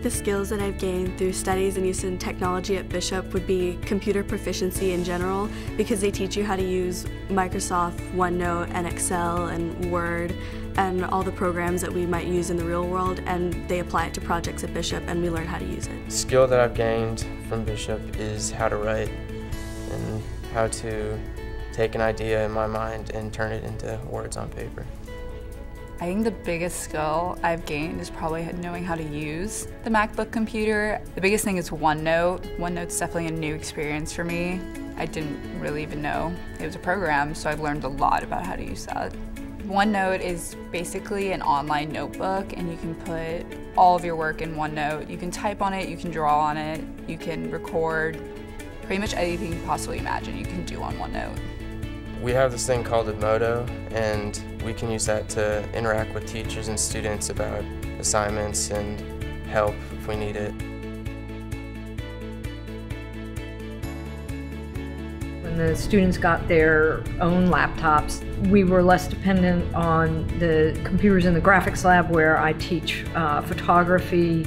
think the skills that I've gained through studies and use in technology at Bishop would be computer proficiency in general because they teach you how to use Microsoft OneNote and Excel and Word and all the programs that we might use in the real world and they apply it to projects at Bishop and we learn how to use it. Skill that I've gained from Bishop is how to write and how to take an idea in my mind and turn it into words on paper. I think the biggest skill I've gained is probably knowing how to use the MacBook computer. The biggest thing is OneNote. OneNote's definitely a new experience for me. I didn't really even know it was a program, so I've learned a lot about how to use that. OneNote is basically an online notebook and you can put all of your work in OneNote. You can type on it, you can draw on it, you can record, pretty much anything you possibly imagine you can do on OneNote. We have this thing called Edmodo, and we can use that to interact with teachers and students about assignments and help if we need it. When the students got their own laptops, we were less dependent on the computers in the graphics lab where I teach uh, photography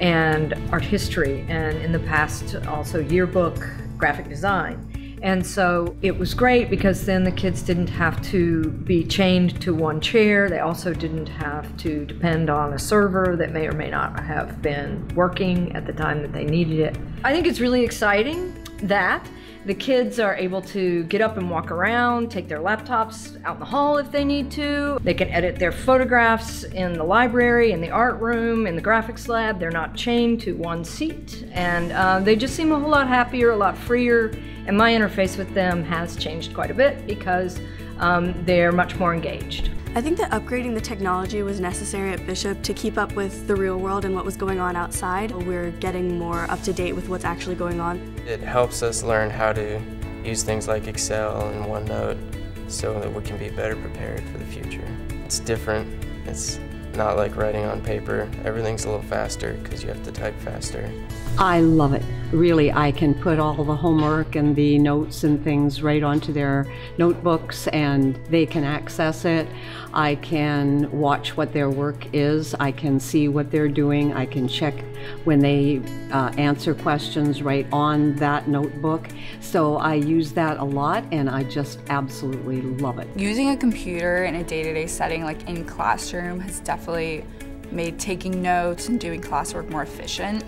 and art history, and in the past also yearbook graphic design. And so it was great because then the kids didn't have to be chained to one chair. They also didn't have to depend on a server that may or may not have been working at the time that they needed it. I think it's really exciting that the kids are able to get up and walk around, take their laptops out in the hall if they need to. They can edit their photographs in the library, in the art room, in the graphics lab. They're not chained to one seat. And uh, they just seem a whole lot happier, a lot freer. And my interface with them has changed quite a bit because um, they're much more engaged. I think that upgrading the technology was necessary at Bishop to keep up with the real world and what was going on outside. We're getting more up to date with what's actually going on. It helps us learn how to use things like Excel and OneNote so that we can be better prepared for the future. It's different. It's not like writing on paper. Everything's a little faster because you have to type faster. I love it. Really, I can put all the homework and the notes and things right onto their notebooks and they can access it. I can watch what their work is. I can see what they're doing. I can check when they uh, answer questions right on that notebook. So I use that a lot and I just absolutely love it. Using a computer in a day-to-day setting like in classroom has definitely made taking notes and doing classwork more efficient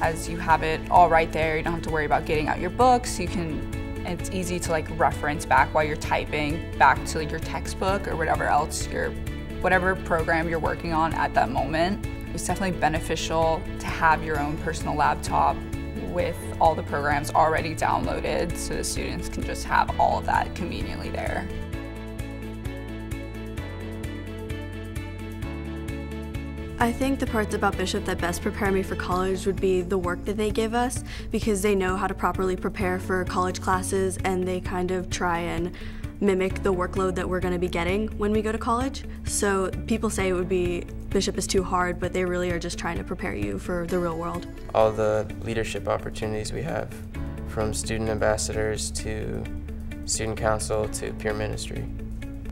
as you have it all right there. You don't have to worry about getting out your books. You can, it's easy to like reference back while you're typing back to like your textbook or whatever else your, whatever program you're working on at that moment. It's definitely beneficial to have your own personal laptop with all the programs already downloaded so the students can just have all of that conveniently there. I think the parts about Bishop that best prepare me for college would be the work that they give us because they know how to properly prepare for college classes and they kind of try and mimic the workload that we're going to be getting when we go to college. So people say it would be Bishop is too hard, but they really are just trying to prepare you for the real world. All the leadership opportunities we have from student ambassadors to student council to peer ministry.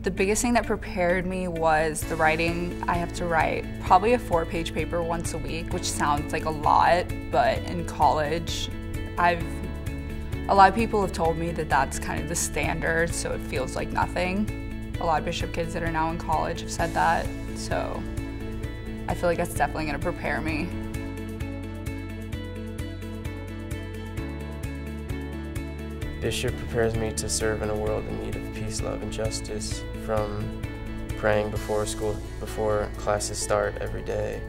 The biggest thing that prepared me was the writing. I have to write probably a four page paper once a week, which sounds like a lot, but in college, I've a lot of people have told me that that's kind of the standard, so it feels like nothing. A lot of Bishop kids that are now in college have said that, so I feel like that's definitely going to prepare me. Bishop prepares me to serve in a world in need of peace, love, and justice from praying before school, before classes start every day,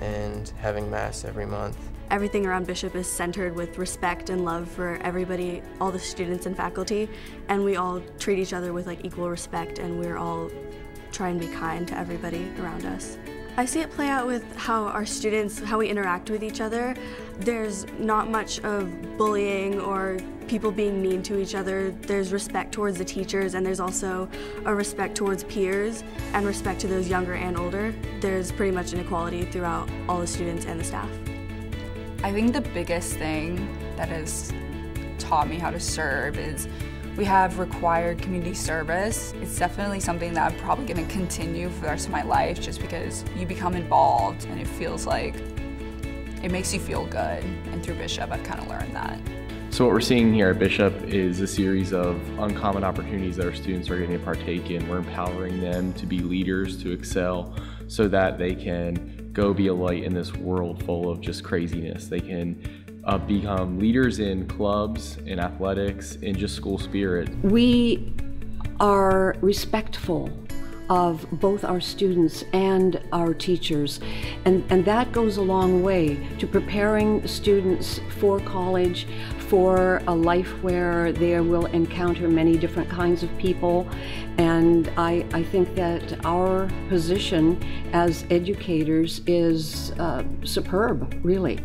and having Mass every month. Everything around Bishop is centered with respect and love for everybody, all the students and faculty, and we all treat each other with like equal respect and we're all try and be kind to everybody around us. I see it play out with how our students, how we interact with each other. There's not much of bullying or people being mean to each other. There's respect towards the teachers and there's also a respect towards peers and respect to those younger and older. There's pretty much an equality throughout all the students and the staff. I think the biggest thing that has taught me how to serve is we have required community service. It's definitely something that I'm probably going to continue for the rest of my life just because you become involved and it feels like it makes you feel good. And through Bishop, I've kind of learned that. So what we're seeing here at Bishop is a series of uncommon opportunities that our students are getting to partake in. We're empowering them to be leaders, to excel, so that they can go be a light in this world full of just craziness. They can uh, become leaders in clubs, in athletics, in just school spirit. We are respectful of both our students and our teachers. And, and that goes a long way to preparing students for college, for a life where they will encounter many different kinds of people. And I, I think that our position as educators is uh, superb, really.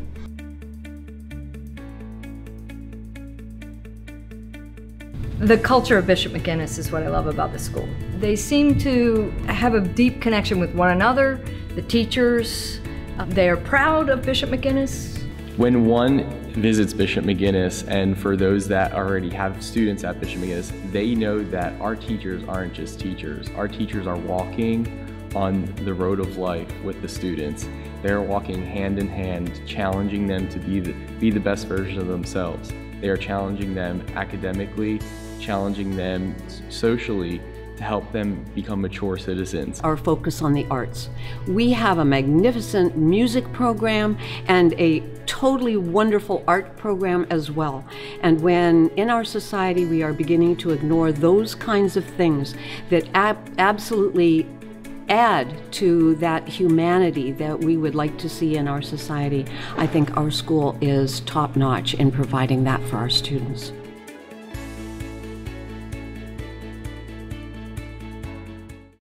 The culture of Bishop McGuinness is what I love about the school. They seem to have a deep connection with one another, the teachers. They are proud of Bishop McGuinness. When one visits Bishop McGuinness, and for those that already have students at Bishop McGuinness, they know that our teachers aren't just teachers. Our teachers are walking on the road of life with the students. They're walking hand in hand, challenging them to be the, be the best version of themselves. They are challenging them academically, challenging them socially to help them become mature citizens. Our focus on the arts. We have a magnificent music program and a totally wonderful art program as well. And when in our society we are beginning to ignore those kinds of things that ab- absolutely add to that humanity that we would like to see in our society, I think our school is top notch in providing that for our students.